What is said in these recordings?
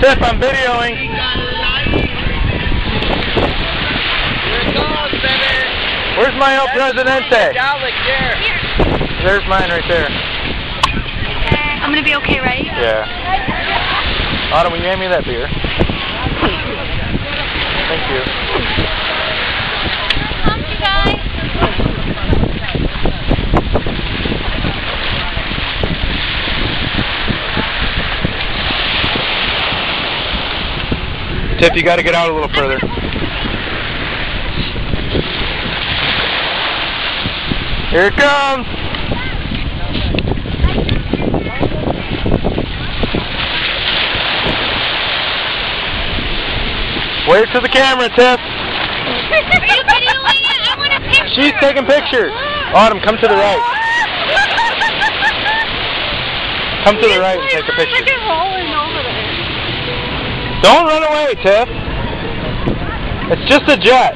Tiff, I'm videoing. Goes. Where's my El Presidente? There's mine right there. I'm gonna be okay, right? Yeah. Autumn, will you hand me that beer? Thank you. Come, you guys. Tiff, you got to get out a little further. Here it comes. Wave to the camera, Tiff. She's taking pictures. Autumn, come to the right. Come to the right and take a picture. Don't run away, Tiff. It's just a jet.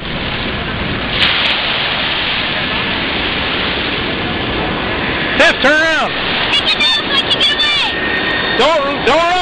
Tiff, turn around. Take it down so I can get away. Don't don't